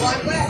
one way.